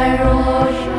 爱若是